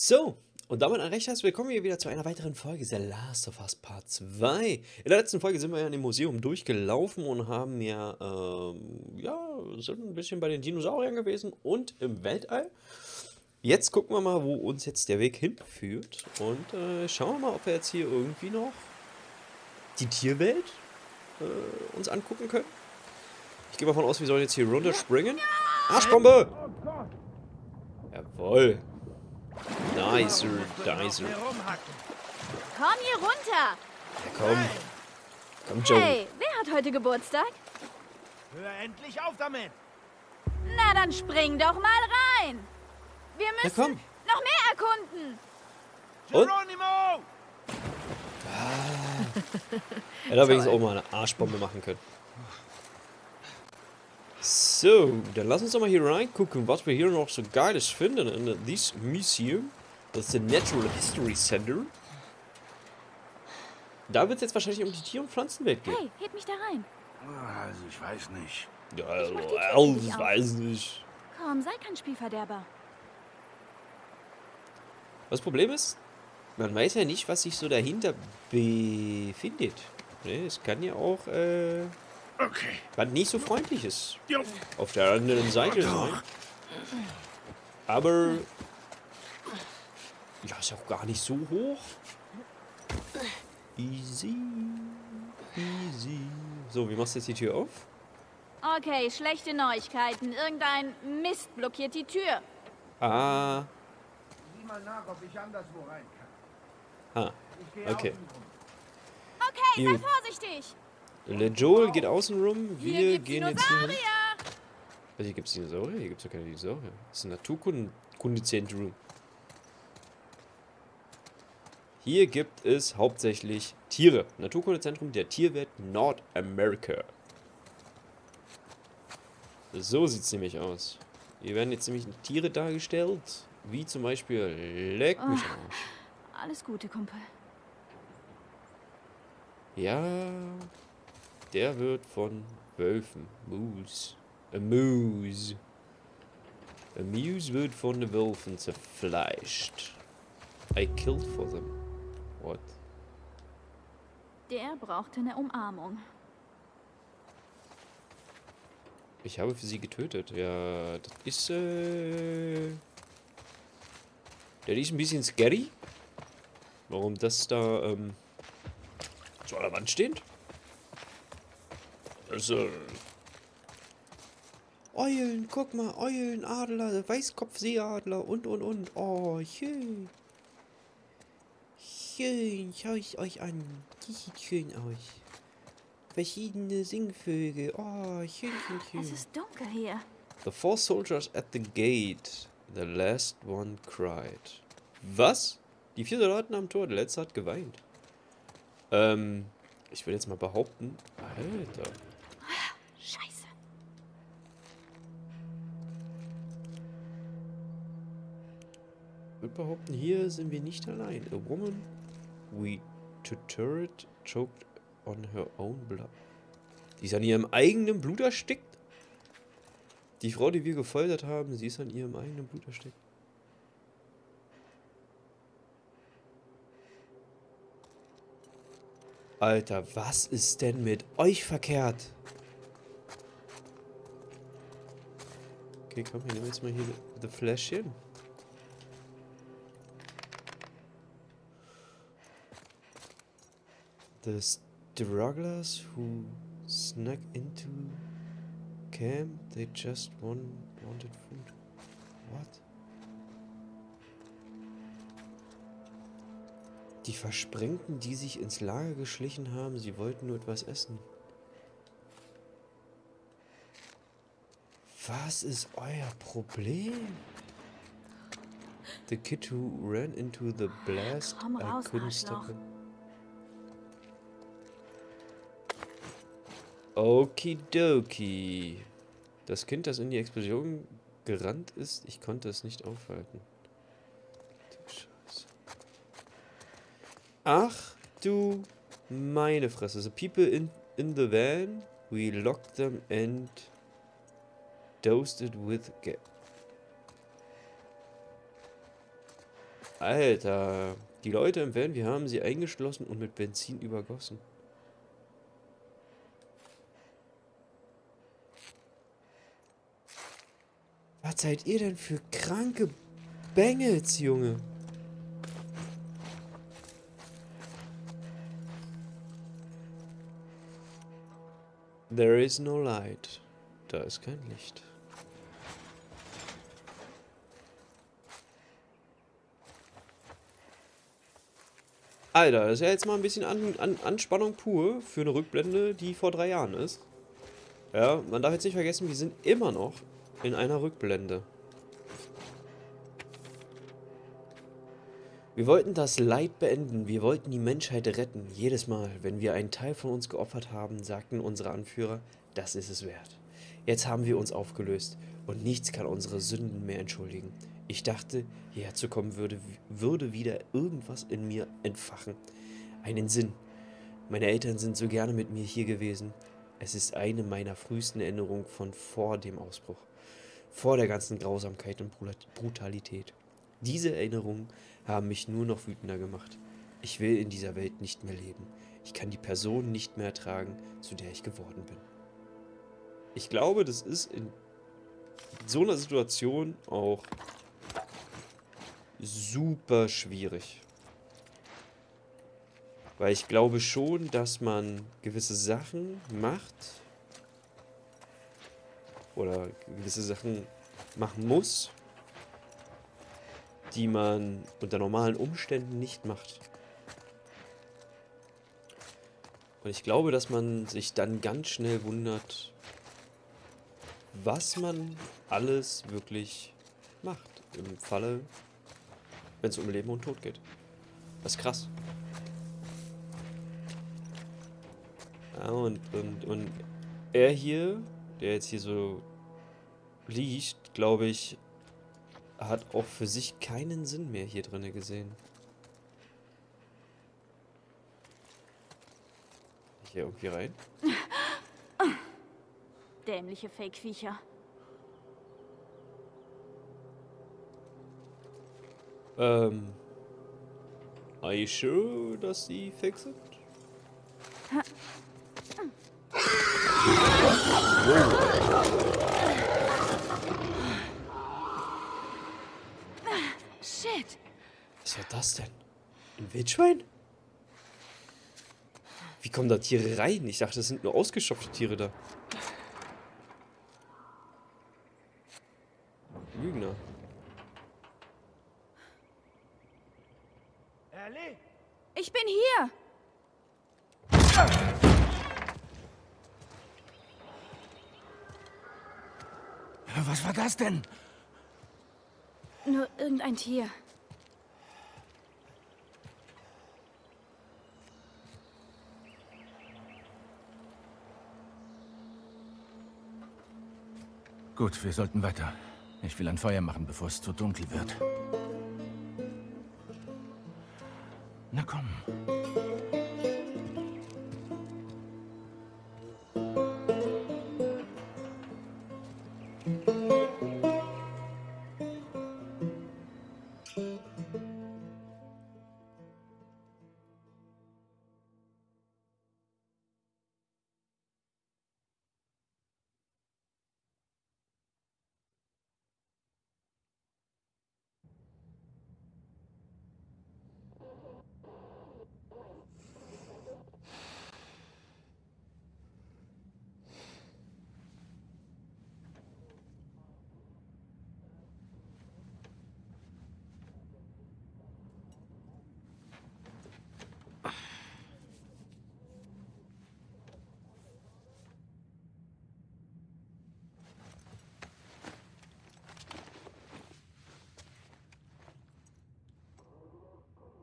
So, und damit ein recht herzlich willkommen hier wieder zu einer weiteren Folge The Last of Us Part 2. In der letzten Folge sind wir ja in dem Museum durchgelaufen und haben ja, ähm, ja, sind ein bisschen bei den Dinosauriern gewesen und im Weltall. Jetzt gucken wir mal, wo uns jetzt der Weg hinführt und äh, schauen wir mal, ob wir jetzt hier irgendwie noch die Tierwelt äh, uns angucken können. Ich gehe mal davon aus, wir sollen jetzt hier runterspringen. Arschbombe! Jawohl. Nicer, nicer. Komm hier runter. Ja, komm. Komm, Joe. Hey, wer hat heute Geburtstag? Hör endlich auf damit! Na, dann spring doch mal rein. Wir Ja, müssen komm. noch mehr erkunden. Und? Geronimo! Hätte er wenigstens auch mal eine Arschbombe machen können. So, dann lass uns doch mal hier reingucken, was wir hier noch so Geiles finden in this Museum. Das ist der Natural History Center. Da wird es jetzt wahrscheinlich um die Tier- und Pflanzenwelt gehen. Hey, heb mich da rein. Also, ich weiß nicht. Ja, also, ich auf. weiß nicht. Komm, sei kein Spielverderber. Das Problem ist, man weiß ja nicht, was sich so dahinter befindet. Ne, es kann ja auch äh, Okay. was nicht so freundlich ist. Jo. auf der anderen Seite sein. Aber ja, ist auch gar nicht so hoch. Easy, easy. So, wie machst du jetzt die Tür auf? Okay, schlechte Neuigkeiten. Irgendein Mist blockiert die Tür. Ah, Sieh mal nach, ob ich anderswo rein kann. ah. Okay. Okay, sei vorsichtig. Der Joel geht außen rum. Wir Hier gehen jetzt hier. hin. Also hier gibt es Dinosaurier? Hier gibt es doch keine Dinosaurier. Das ist ein Naturkundezentrum. Hier gibt es hauptsächlich Tiere. Naturkundezentrum der Tierwelt Nordamerika. So sieht es nämlich aus. Hier werden jetzt nämlich Tiere dargestellt. Wie zum Beispiel Leck mich Arsch. Alles Gute, Kumpel. Ja, der wird von Wölfen, Moose, a Moose. A Moose wird von den Wölfen zerfleischt. I killed for them. What? Der brauchte eine Umarmung. Ich habe für sie getötet. Ja, das ist, äh... Das ist ein bisschen scary. Warum das da, ähm... So an der Wand steht? Äh... Eulen, guck mal, Eulen, Adler, Weißkopfseeadler und, und, und. Oh, schön. Schön, schau ich euch an. Die sieht schön aus. Verschiedene Singvögel. Oh, schön, schön, schön. Es ist dunkel hier. The four soldiers at the gate. The last one cried. Was? Die vier Soldaten am Tor. Der letzte hat geweint. Ähm, ich will jetzt mal behaupten. Alter. Scheiße. Ich würde behaupten, hier sind wir nicht allein. A woman we to turret choked on her own blood. Die ist an ihrem eigenen Blut erstickt? Die Frau, die wir gefoltert haben, sie ist an ihrem eigenen Blut erstickt. Alter, was ist denn mit euch verkehrt? Okay, komm, wir nehmen jetzt mal hier das Fläschchen. The stragglers who snuck into camp, they just one wanted food. What? Die Versprengten, die sich ins Lager geschlichen haben, sie wollten nur etwas essen. Was ist euer Problem? The kid who ran into the blast, Komm I raus, couldn't stop him. Okidoki. Das Kind, das in die Explosion gerannt ist, ich konnte es nicht aufhalten. Du Scheiße. Ach du meine Fresse. The people in, in the van, we locked them and dosed it with gas. Alter, die Leute im Van, wir haben sie eingeschlossen und mit Benzin übergossen. Was seid ihr denn für kranke Bengels, Junge? There is no light. Da ist kein Licht. Alter, das ist ja jetzt mal ein bisschen An An Anspannung pur für eine Rückblende, die vor drei Jahren ist. Ja, man darf jetzt nicht vergessen, wir sind immer noch in einer Rückblende. Wir wollten das Leid beenden, wir wollten die Menschheit retten. Jedes Mal, wenn wir einen Teil von uns geopfert haben, sagten unsere Anführer, das ist es wert. Jetzt haben wir uns aufgelöst und nichts kann unsere Sünden mehr entschuldigen. Ich dachte, hierher zu kommen würde, würde wieder irgendwas in mir entfachen. Einen Sinn. Meine Eltern sind so gerne mit mir hier gewesen. Es ist eine meiner frühesten Erinnerungen von vor dem Ausbruch. Vor der ganzen Grausamkeit und Brutalität. Diese Erinnerungen haben mich nur noch wütender gemacht. Ich will in dieser Welt nicht mehr leben. Ich kann die Person nicht mehr ertragen, zu der ich geworden bin. Ich glaube, das ist in so einer Situation auch super schwierig. Weil ich glaube schon, dass man gewisse Sachen macht oder gewisse Sachen machen muss, die man unter normalen Umständen nicht macht. Und ich glaube, dass man sich dann ganz schnell wundert, was man alles wirklich macht. Im Falle, wenn es um Leben und Tod geht. Das ist krass. Ja, und, und, und er hier, der jetzt hier so liegt, glaube ich, hat auch für sich keinen Sinn mehr hier drinne gesehen. Hier irgendwie rein? Dämliche Fake-Viecher. Ähm. Are you sure, dass sie fake sind? Shit. Was war das denn? Ein Wildschwein? Wie kommen da Tiere rein? Ich dachte, das sind nur ausgeschöpfte Tiere da. Lügner. Ellie? Ich bin hier. Was war das denn? Nur irgendein Tier. Gut, wir sollten weiter. Ich will ein Feuer machen, bevor es zu dunkel wird. Na komm.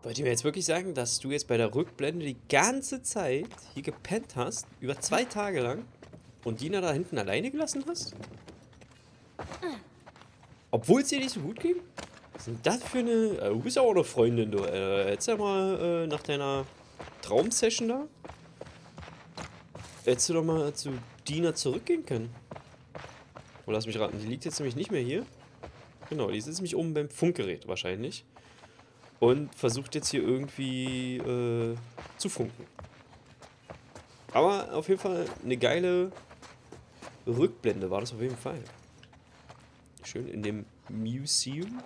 Wollt ihr mir jetzt wirklich sagen, dass du jetzt bei der Rückblende die ganze Zeit hier gepennt hast, über zwei Tage lang, und Dina da hinten alleine gelassen hast? Obwohl es dir nicht so gut ging? Was denn das für eine... Äh, du bist ja auch eine Freundin, du. Äh, hättest ja mal äh, nach deiner Traumsession da... Hättest du doch mal zu Dina zurückgehen können. Oh, lass mich raten. Die liegt jetzt nämlich nicht mehr hier. Genau, die sitzt nämlich oben beim Funkgerät wahrscheinlich. Und versucht jetzt hier irgendwie äh, zu funken. Aber auf jeden Fall eine geile Rückblende war das auf jeden Fall. Schön in dem Museum.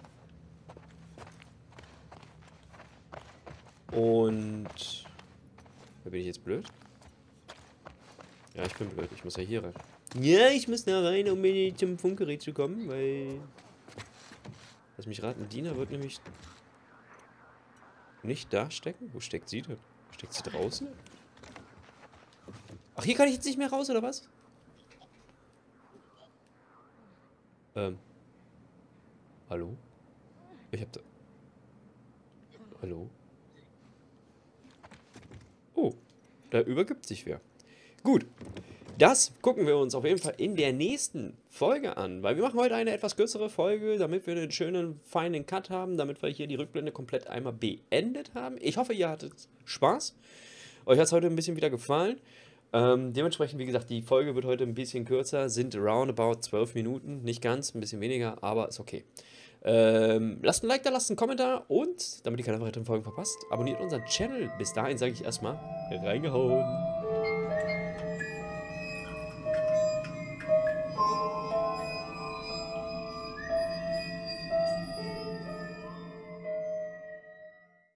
Und... Da bin ich jetzt blöd? Ja, ich bin blöd. Ich muss ja hier rein. Ja, ich muss da rein, um zum Funkgerät zu kommen, weil... Lass mich raten, Dina wird nämlich nicht da stecken? Wo steckt sie denn? Steckt sie draußen? Ach, hier kann ich jetzt nicht mehr raus, oder was? Ähm. Hallo? Ich hab da... Hallo? Oh, da übergibt sich wer. Gut, das gucken wir uns auf jeden Fall in der nächsten Folge an, weil wir machen heute eine etwas kürzere Folge, damit wir einen schönen, feinen Cut haben, damit wir hier die Rückblende komplett einmal beendet haben. Ich hoffe, ihr hattet Spaß. Euch hat es heute ein bisschen wieder gefallen. Ähm, dementsprechend, wie gesagt, die Folge wird heute ein bisschen kürzer, sind roundabout 12 Minuten, nicht ganz, ein bisschen weniger, aber ist okay. Ähm, lasst ein Like da, lasst einen Kommentar und, damit ihr keine weiteren Folgen verpasst, abonniert unseren Channel. Bis dahin sage ich erstmal reingehauen.